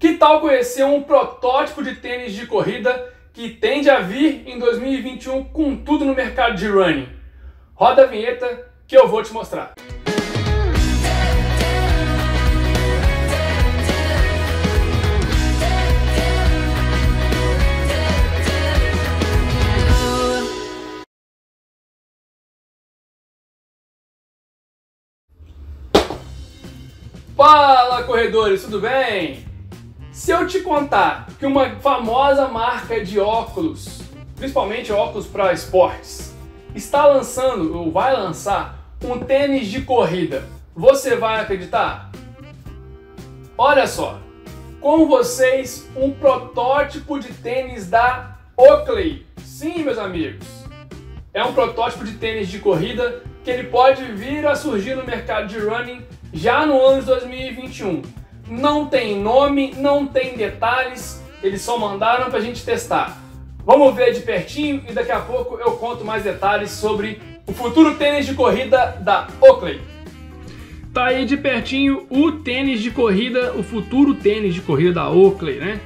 Que tal conhecer um protótipo de tênis de corrida que tende a vir em 2021 com tudo no mercado de running? Roda a vinheta que eu vou te mostrar. Fala corredores, tudo bem? Se eu te contar que uma famosa marca de óculos, principalmente óculos para esportes, está lançando ou vai lançar um tênis de corrida, você vai acreditar? Olha só, com vocês um protótipo de tênis da Oakley. Sim, meus amigos, é um protótipo de tênis de corrida que ele pode vir a surgir no mercado de running já no ano de 2021. Não tem nome, não tem detalhes, eles só mandaram para a gente testar. Vamos ver de pertinho e daqui a pouco eu conto mais detalhes sobre o futuro tênis de corrida da Oakley. Tá aí de pertinho o tênis de corrida, o futuro tênis de corrida da Oakley, né?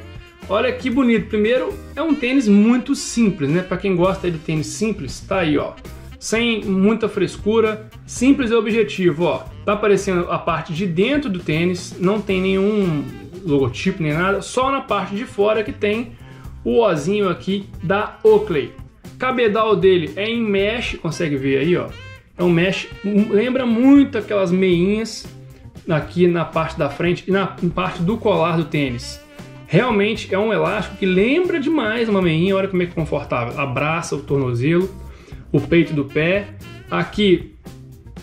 Olha que bonito. Primeiro, é um tênis muito simples, né? Para quem gosta de tênis simples, tá aí, ó sem muita frescura, simples e objetivo, ó. Tá aparecendo a parte de dentro do tênis, não tem nenhum logotipo nem nada, só na parte de fora que tem o ozinho aqui da Oakley. Cabedal dele é em mesh, consegue ver aí, ó. É um mesh, lembra muito aquelas meinhas aqui na parte da frente e na parte do colar do tênis. Realmente é um elástico que lembra demais uma meinha, olha como é, é confortável. Abraça o tornozelo o peito do pé. Aqui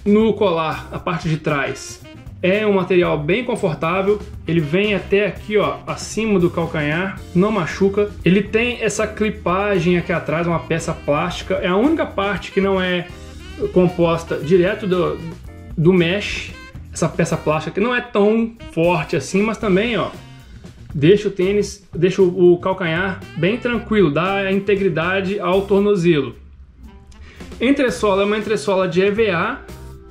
no colar, a parte de trás, é um material bem confortável. Ele vem até aqui, ó, acima do calcanhar, não machuca. Ele tem essa clipagem aqui atrás, uma peça plástica. É a única parte que não é composta direto do, do mesh. Essa peça plástica que não é tão forte assim, mas também, ó, deixa o tênis, deixa o calcanhar bem tranquilo, dá integridade ao tornozelo. Entressola é uma entressola de EVA,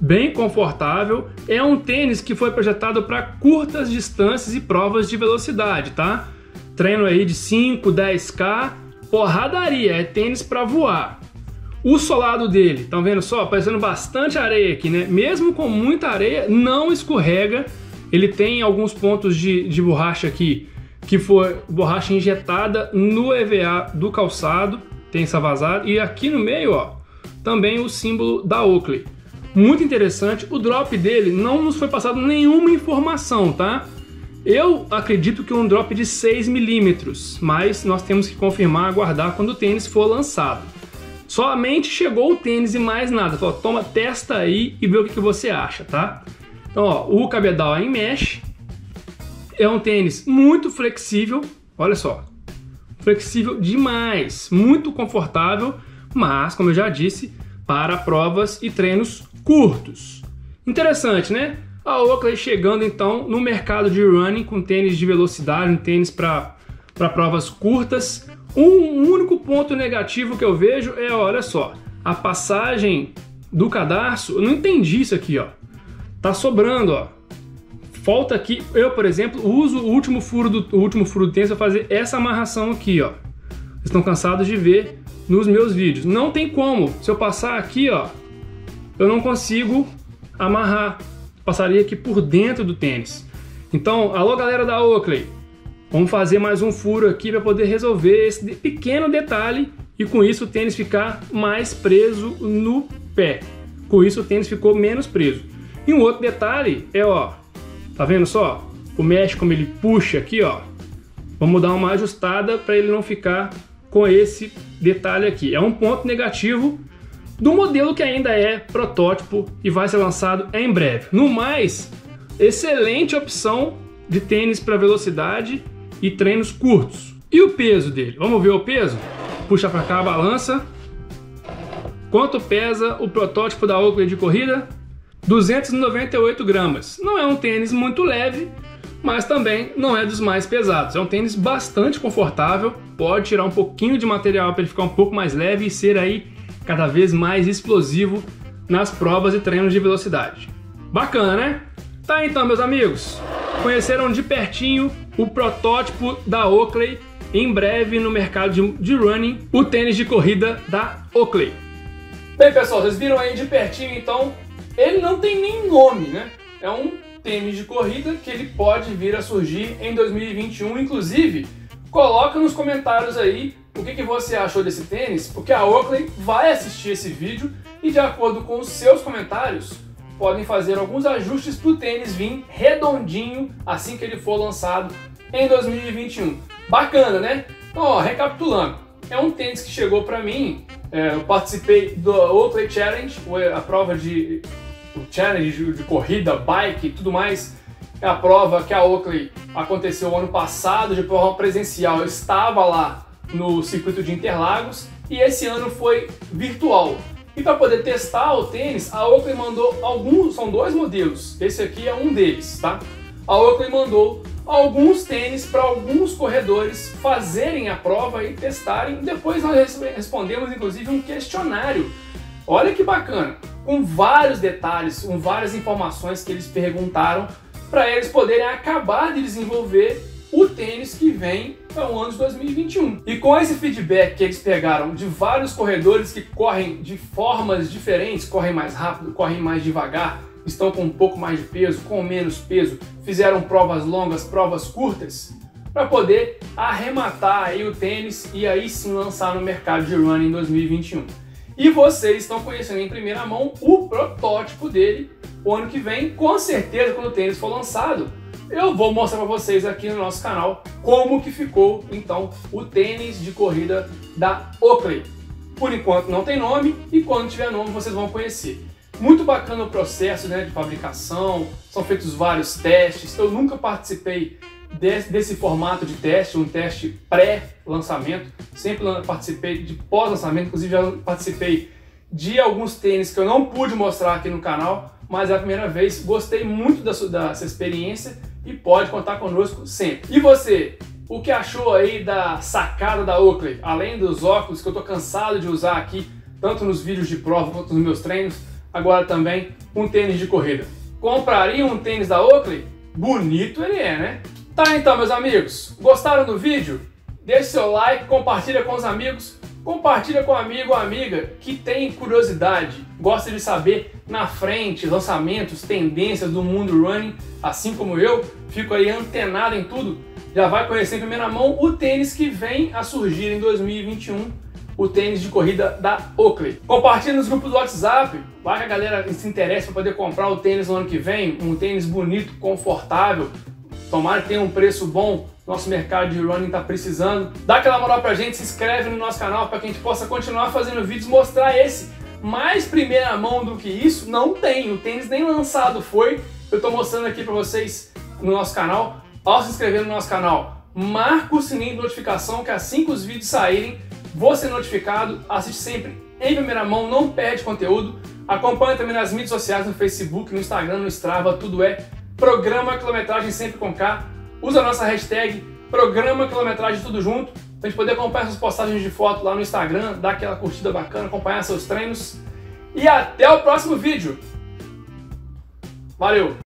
bem confortável. É um tênis que foi projetado para curtas distâncias e provas de velocidade, tá? Treino aí de 5, 10k, porradaria, é tênis para voar. O solado dele, estão vendo só? Aparecendo bastante areia aqui, né? Mesmo com muita areia, não escorrega. Ele tem alguns pontos de, de borracha aqui, que foi borracha injetada no EVA do calçado, tem essa vazada. E aqui no meio, ó, também o símbolo da Oakley. Muito interessante, o drop dele não nos foi passado nenhuma informação, tá? Eu acredito que um drop de 6 milímetros, mas nós temos que confirmar, aguardar quando o tênis for lançado. Somente chegou o tênis e mais nada. Falou, toma, testa aí e vê o que, que você acha, tá? Então, ó, o cabedal é em mesh. É um tênis muito flexível, olha só. Flexível demais, muito confortável mas, como eu já disse, para provas e treinos curtos. Interessante, né? A Oakley chegando então no mercado de running com tênis de velocidade, um tênis para provas curtas. Um único ponto negativo que eu vejo é, olha só, a passagem do cadarço, eu não entendi isso aqui, ó. Tá sobrando, ó. Falta aqui, eu, por exemplo, uso o último furo do, último furo do tênis para fazer essa amarração aqui, ó. Vocês estão cansados de ver nos meus vídeos. Não tem como. Se eu passar aqui, ó, eu não consigo amarrar. Passaria aqui por dentro do tênis. Então, alô galera da Oakley, vamos fazer mais um furo aqui para poder resolver esse pequeno detalhe e com isso o tênis ficar mais preso no pé. Com isso o tênis ficou menos preso. E um outro detalhe é, ó, tá vendo só? O mesh como ele puxa aqui, ó. Vamos dar uma ajustada para ele não ficar com esse detalhe aqui. É um ponto negativo do modelo que ainda é protótipo e vai ser lançado em breve. No mais, excelente opção de tênis para velocidade e treinos curtos. E o peso dele? Vamos ver o peso? Puxa para cá a balança. Quanto pesa o protótipo da Oakley de corrida? 298 gramas. Não é um tênis muito leve, mas também não é dos mais pesados. É um tênis bastante confortável, pode tirar um pouquinho de material para ele ficar um pouco mais leve e ser aí cada vez mais explosivo nas provas e treinos de velocidade. Bacana, né? Tá então, meus amigos. Conheceram de pertinho o protótipo da Oakley em breve no mercado de, running, o tênis de corrida da Oakley. Bem, pessoal, vocês viram aí de pertinho, então, ele não tem nem nome, né? É um tênis de corrida que ele pode vir a surgir em 2021, inclusive, coloca nos comentários aí o que, que você achou desse tênis, porque a Oakley vai assistir esse vídeo e de acordo com os seus comentários, podem fazer alguns ajustes para o tênis vir redondinho assim que ele for lançado em 2021. Bacana, né? Então, ó, recapitulando, é um tênis que chegou para mim, é, eu participei do Oakley Challenge, a prova de o challenge de, corrida, bike e tudo mais, é a prova que a Oakley aconteceu ano passado, de prova presencial. Eu estava lá no circuito de Interlagos e esse ano foi virtual. E para poder testar o tênis, a Oakley mandou alguns, são dois modelos. Esse aqui é um deles, tá? A Oakley mandou alguns tênis para alguns corredores fazerem a prova e testarem. Depois nós respondemos inclusive um questionário. Olha que bacana, com vários detalhes, com várias informações que eles perguntaram para eles poderem acabar de desenvolver o tênis que vem para o ano de 2021. E com esse feedback que eles pegaram de vários corredores que correm de formas diferentes, correm mais rápido, correm mais devagar, estão com um pouco mais de peso, com menos peso, fizeram provas longas, provas curtas, para poder arrematar aí o tênis e aí sim lançar no mercado de running em 2021. E vocês estão conhecendo em primeira mão o protótipo dele o ano que vem, com certeza quando o tênis for lançado, eu vou mostrar para vocês aqui no nosso canal como que ficou então o tênis de corrida da Oakley. Por enquanto não tem nome e quando tiver nome vocês vão conhecer. Muito bacana o processo né, de fabricação, são feitos vários testes. Eu nunca participei desse, desse formato de teste, um teste pré-lançamento. Sempre participei de pós-lançamento, inclusive já participei de alguns tênis que eu não pude mostrar aqui no canal, mas é a primeira vez. Gostei muito da sua, dessa experiência e pode contar conosco sempre. E você, o que achou aí da sacada da Oakley? Além dos óculos que eu tô cansado de usar aqui, tanto nos vídeos de prova quanto nos meus treinos, agora também um tênis de corrida. Compraria um tênis da Oakley? Bonito ele é, né? Tá então, meus amigos, gostaram do vídeo? Deixe seu like, compartilha com os amigos, compartilha com um amigo ou amiga que tem curiosidade, gosta de saber na frente, lançamentos, tendências do mundo running, assim como eu, fico aí antenado em tudo, já vai conhecer em primeira mão o tênis que vem a surgir em 2021, o tênis de corrida da Oakley. Compartilhe nos grupos do WhatsApp, vai que a galera se interessa para poder comprar o tênis no ano que vem, um tênis bonito, confortável, tomara que tenha um preço bom, nosso mercado de running está precisando. Dá aquela moral pra gente, se inscreve no nosso canal para que a gente possa continuar fazendo vídeos, mostrar esse mais primeira mão do que isso não tem. O tênis nem lançado foi. Eu estou mostrando aqui para vocês no nosso canal. Ao se inscrever no nosso canal, marca o sininho de notificação que assim que os vídeos saírem, vou ser notificado. Assiste sempre em primeira mão, não perde conteúdo. Acompanha também nas mídias sociais, no Facebook, no Instagram, no Strava, tudo é Programa Quilometragem sempre com K. Usa a nossa hashtag Programa Quilometragem tudo junto Pra gente poder acompanhar suas postagens de foto lá no Instagram, dar aquela curtida bacana, acompanhar seus treinos. E até o próximo vídeo. Valeu!